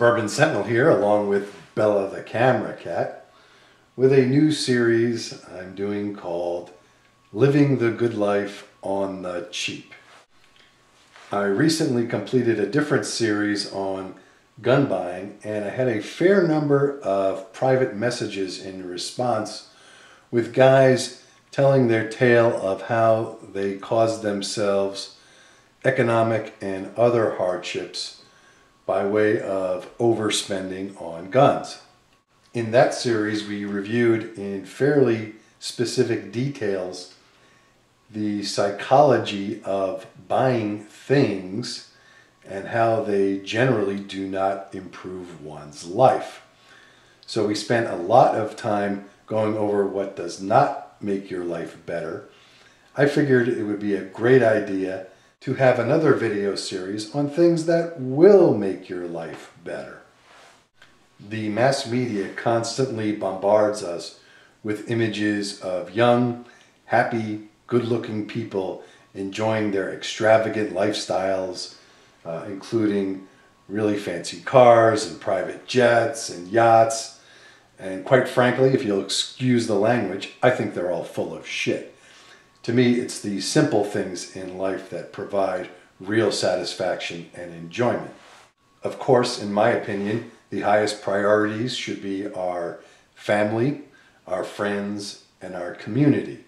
Suburban Sentinel here, along with Bella the Camera Cat, with a new series I'm doing called Living the Good Life on the Cheap. I recently completed a different series on gun buying, and I had a fair number of private messages in response with guys telling their tale of how they caused themselves economic and other hardships by way of overspending on guns. In that series, we reviewed in fairly specific details the psychology of buying things and how they generally do not improve one's life. So we spent a lot of time going over what does not make your life better. I figured it would be a great idea to have another video series on things that will make your life better. The mass media constantly bombards us with images of young, happy, good-looking people enjoying their extravagant lifestyles, uh, including really fancy cars and private jets and yachts. And quite frankly, if you'll excuse the language, I think they're all full of shit. To me, it's the simple things in life that provide real satisfaction and enjoyment. Of course, in my opinion, the highest priorities should be our family, our friends, and our community.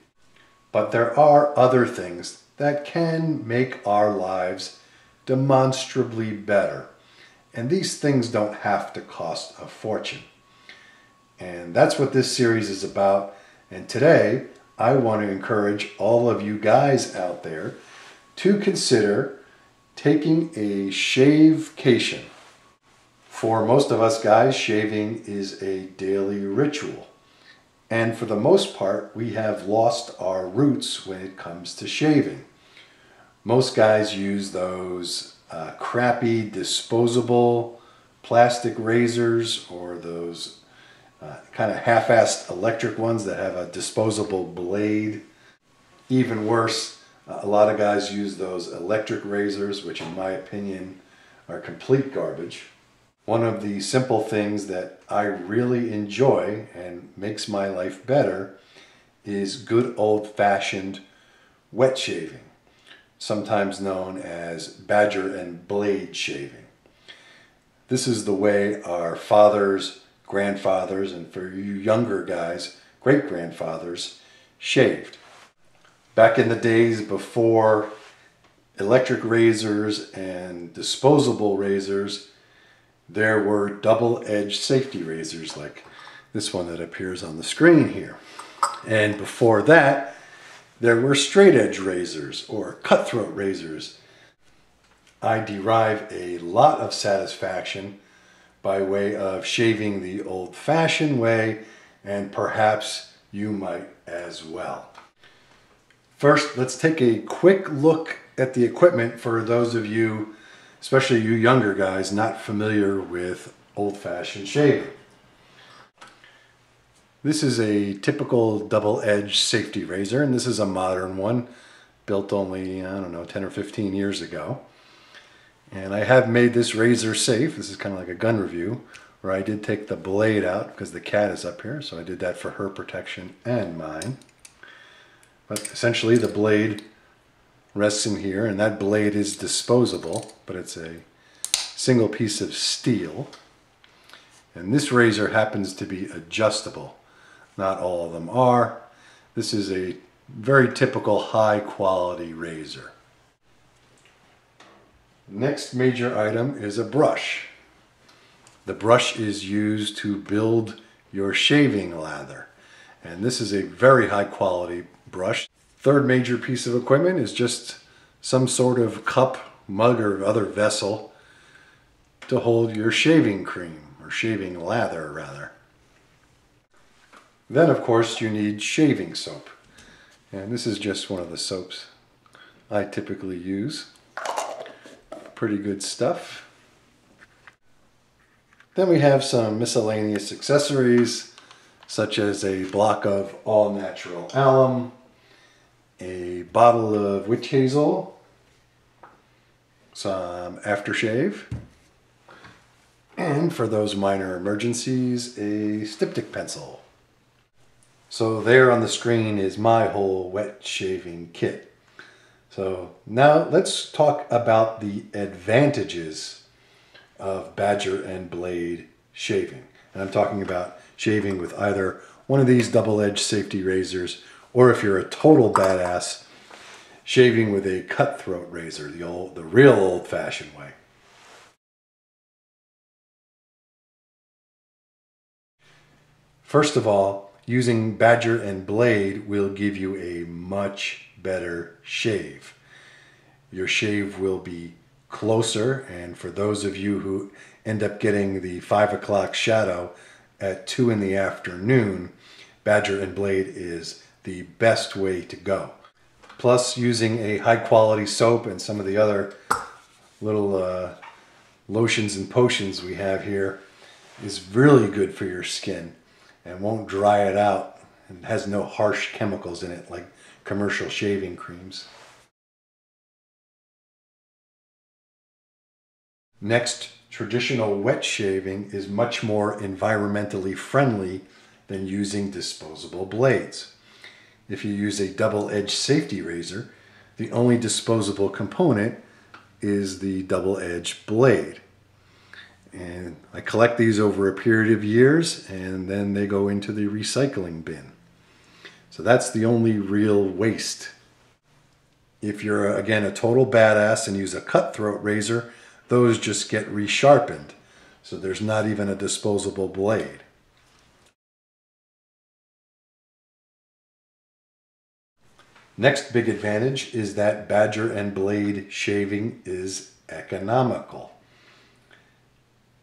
But there are other things that can make our lives demonstrably better. And these things don't have to cost a fortune. And that's what this series is about. And today, I want to encourage all of you guys out there to consider taking a shavecation. For most of us guys, shaving is a daily ritual. And for the most part, we have lost our roots when it comes to shaving. Most guys use those uh, crappy disposable plastic razors or those uh, kind of half-assed electric ones that have a disposable blade. Even worse, uh, a lot of guys use those electric razors, which in my opinion are complete garbage. One of the simple things that I really enjoy and makes my life better is good old-fashioned wet shaving, sometimes known as badger and blade shaving. This is the way our fathers grandfathers, and for you younger guys, great grandfathers, shaved. Back in the days before electric razors and disposable razors, there were double-edged safety razors like this one that appears on the screen here. And before that, there were straight edge razors or cutthroat razors. I derive a lot of satisfaction by way of shaving the old-fashioned way, and perhaps you might as well. First, let's take a quick look at the equipment for those of you, especially you younger guys, not familiar with old-fashioned shaving. This is a typical double-edged safety razor, and this is a modern one, built only, I don't know, 10 or 15 years ago. And I have made this razor safe. This is kind of like a gun review where I did take the blade out because the cat is up here. So I did that for her protection and mine. But essentially the blade rests in here and that blade is disposable, but it's a single piece of steel. And this razor happens to be adjustable. Not all of them are. This is a very typical high quality razor. Next major item is a brush. The brush is used to build your shaving lather. And this is a very high quality brush. Third major piece of equipment is just some sort of cup, mug, or other vessel to hold your shaving cream, or shaving lather rather. Then of course you need shaving soap. And this is just one of the soaps I typically use pretty good stuff. Then we have some miscellaneous accessories, such as a block of all natural alum, a bottle of witch hazel, some aftershave, And for those minor emergencies, a styptic pencil. So there on the screen is my whole wet shaving kit. So now let's talk about the advantages of Badger and Blade shaving. And I'm talking about shaving with either one of these double-edged safety razors or if you're a total badass, shaving with a cutthroat razor, the old, the real old-fashioned way. First of all, using Badger and Blade will give you a much better shave. Your shave will be closer, and for those of you who end up getting the 5 o'clock shadow at 2 in the afternoon, Badger and Blade is the best way to go. Plus, using a high quality soap and some of the other little uh, lotions and potions we have here is really good for your skin and won't dry it out and has no harsh chemicals in it like commercial shaving creams. Next, traditional wet shaving is much more environmentally friendly than using disposable blades. If you use a double-edged safety razor, the only disposable component is the double-edged blade. And I collect these over a period of years and then they go into the recycling bin. So that's the only real waste. If you're, again, a total badass and use a cutthroat razor, those just get resharpened. So there's not even a disposable blade. Next big advantage is that Badger and Blade shaving is economical.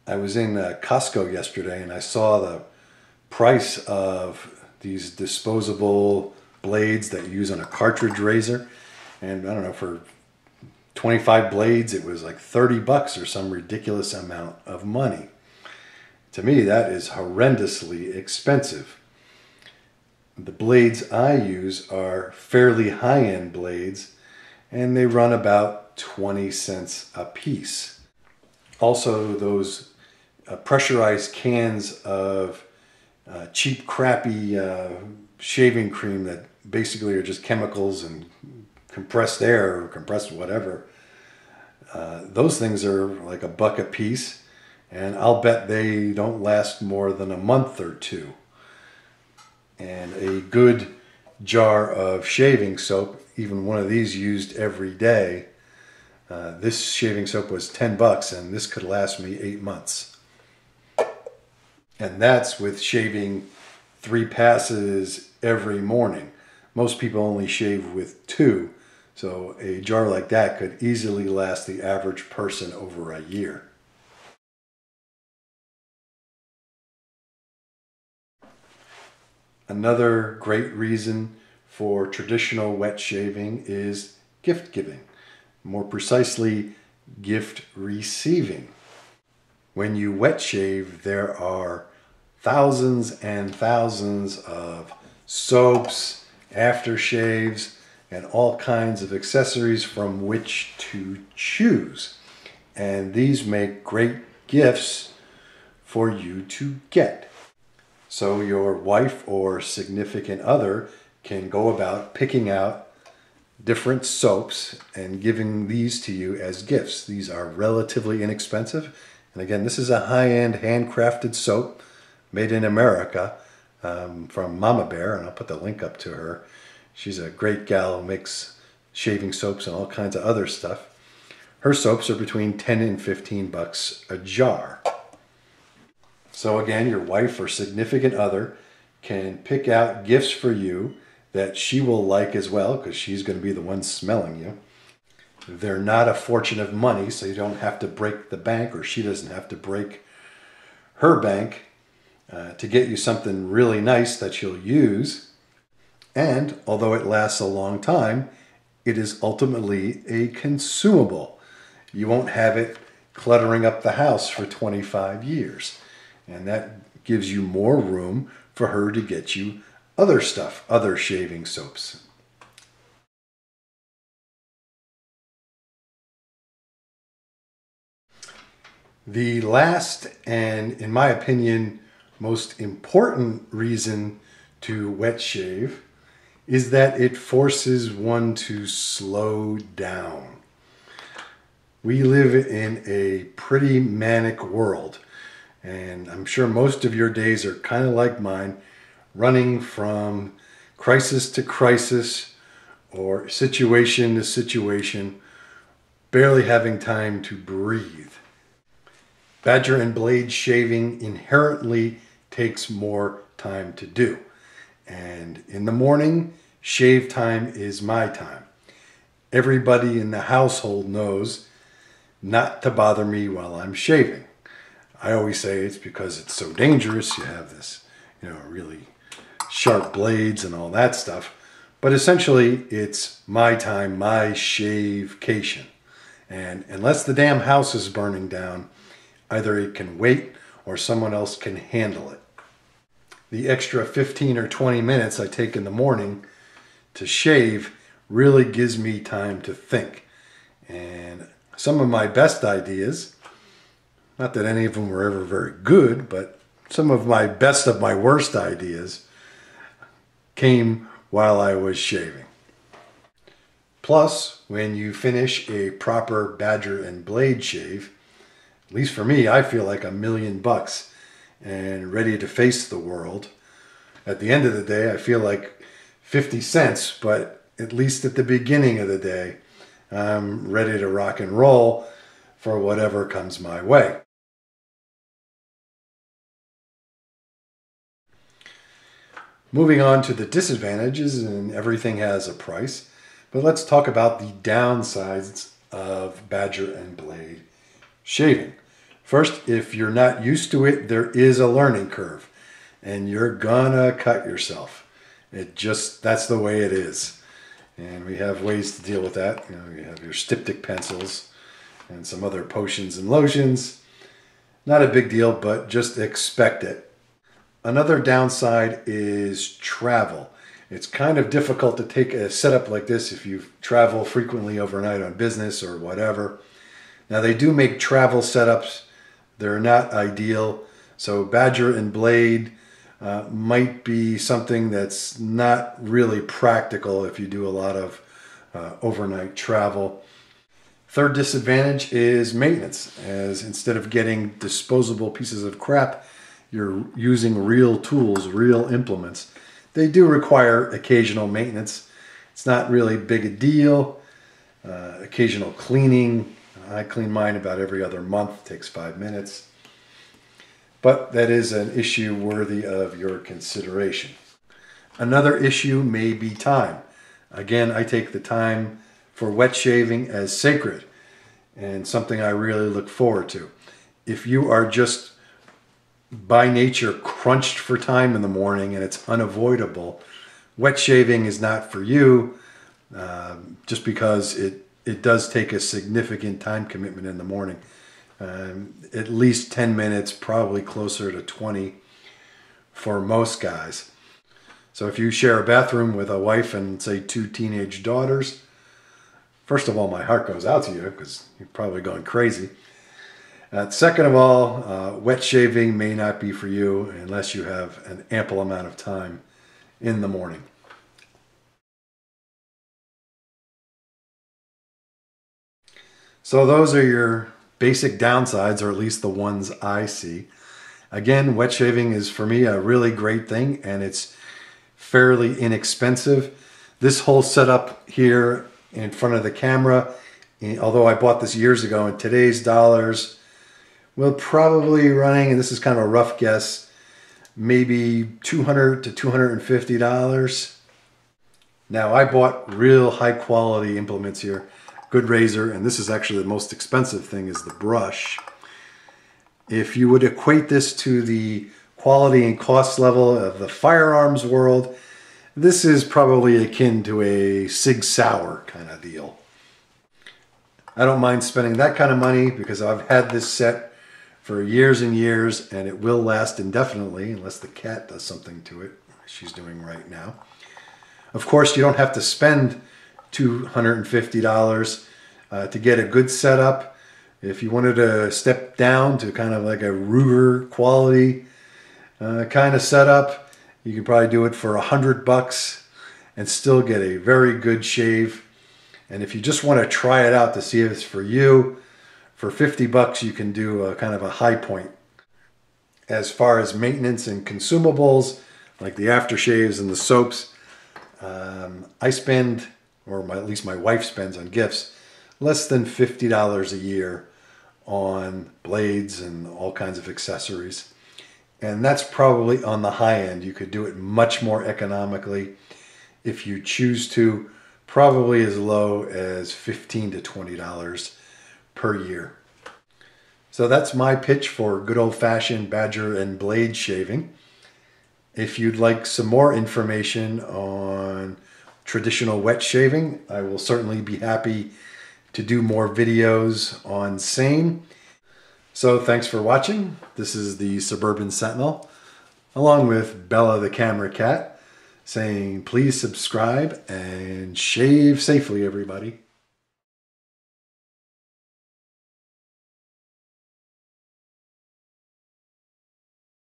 I was in uh, Costco yesterday and I saw the price of these disposable blades that you use on a cartridge razor. And I don't know, for 25 blades, it was like 30 bucks or some ridiculous amount of money. To me, that is horrendously expensive. The blades I use are fairly high-end blades and they run about 20 cents a piece. Also, those uh, pressurized cans of uh, cheap, crappy uh, shaving cream that basically are just chemicals and compressed air or compressed whatever. Uh, those things are like a buck a piece, and I'll bet they don't last more than a month or two. And a good jar of shaving soap, even one of these used every day, uh, this shaving soap was 10 bucks and this could last me eight months. And that's with shaving three passes every morning. Most people only shave with two. So a jar like that could easily last the average person over a year. Another great reason for traditional wet shaving is gift giving. More precisely, gift receiving. When you wet shave, there are thousands and thousands of soaps, aftershaves, and all kinds of accessories from which to choose. And these make great gifts for you to get. So your wife or significant other can go about picking out different soaps and giving these to you as gifts. These are relatively inexpensive and again, this is a high-end handcrafted soap made in America um, from Mama Bear, and I'll put the link up to her. She's a great gal who makes shaving soaps and all kinds of other stuff. Her soaps are between 10 and 15 bucks a jar. So again, your wife or significant other can pick out gifts for you that she will like as well because she's going to be the one smelling you. They're not a fortune of money, so you don't have to break the bank, or she doesn't have to break her bank uh, to get you something really nice that you'll use. And although it lasts a long time, it is ultimately a consumable. You won't have it cluttering up the house for 25 years. And that gives you more room for her to get you other stuff, other shaving soaps. The last and, in my opinion, most important reason to wet shave is that it forces one to slow down. We live in a pretty manic world, and I'm sure most of your days are kind of like mine, running from crisis to crisis or situation to situation, barely having time to breathe. Badger and blade shaving inherently takes more time to do. And in the morning, shave time is my time. Everybody in the household knows not to bother me while I'm shaving. I always say it's because it's so dangerous. You have this, you know, really sharp blades and all that stuff. But essentially, it's my time, my shavecation. And unless the damn house is burning down, either it can wait or someone else can handle it. The extra 15 or 20 minutes I take in the morning to shave really gives me time to think. And some of my best ideas, not that any of them were ever very good, but some of my best of my worst ideas came while I was shaving. Plus, when you finish a proper badger and blade shave, at least for me, I feel like a million bucks and ready to face the world. At the end of the day, I feel like 50 cents, but at least at the beginning of the day, I'm ready to rock and roll for whatever comes my way. Moving on to the disadvantages, and everything has a price, but let's talk about the downsides of Badger and Blade shaving. First, if you're not used to it, there is a learning curve, and you're gonna cut yourself. It just, that's the way it is. And we have ways to deal with that. You know, you have your styptic pencils and some other potions and lotions. Not a big deal, but just expect it. Another downside is travel. It's kind of difficult to take a setup like this if you travel frequently overnight on business or whatever. Now they do make travel setups. They're not ideal. So Badger and Blade uh, might be something that's not really practical if you do a lot of uh, overnight travel. Third disadvantage is maintenance, as instead of getting disposable pieces of crap, you're using real tools, real implements. They do require occasional maintenance. It's not really big a deal. Uh, occasional cleaning. I clean mine about every other month, takes five minutes but that is an issue worthy of your consideration. Another issue may be time. Again, I take the time for wet shaving as sacred and something I really look forward to. If you are just by nature crunched for time in the morning and it's unavoidable, wet shaving is not for you uh, just because it, it does take a significant time commitment in the morning um, at least 10 minutes, probably closer to 20 for most guys. So if you share a bathroom with a wife and say two teenage daughters, first of all, my heart goes out to you because you're probably going crazy. Uh, second of all, uh, wet shaving may not be for you unless you have an ample amount of time in the morning. So those are your basic downsides, or at least the ones I see. Again, wet shaving is for me a really great thing and it's fairly inexpensive. This whole setup here in front of the camera, eh, although I bought this years ago in today's dollars, will probably running, and this is kind of a rough guess, maybe 200 to $250. Now I bought real high quality implements here good razor, and this is actually the most expensive thing is the brush. If you would equate this to the quality and cost level of the firearms world, this is probably akin to a Sig Sauer kind of deal. I don't mind spending that kind of money because I've had this set for years and years and it will last indefinitely unless the cat does something to it. She's doing right now. Of course, you don't have to spend $250 uh, to get a good setup. If you wanted to step down to kind of like a Ruger quality uh, kind of setup, you can probably do it for a hundred bucks and still get a very good shave. And if you just want to try it out to see if it's for you, for 50 bucks you can do a kind of a Hi-Point. As far as maintenance and consumables, like the aftershaves and the soaps, um, I spend, or my, at least my wife spends on gifts, less than $50 a year on blades and all kinds of accessories. And that's probably on the high end. You could do it much more economically if you choose to, probably as low as 15 to $20 per year. So that's my pitch for good old fashioned badger and blade shaving. If you'd like some more information on traditional wet shaving, I will certainly be happy to do more videos on same. So thanks for watching. This is the Suburban Sentinel, along with Bella the Camera Cat, saying please subscribe and shave safely, everybody.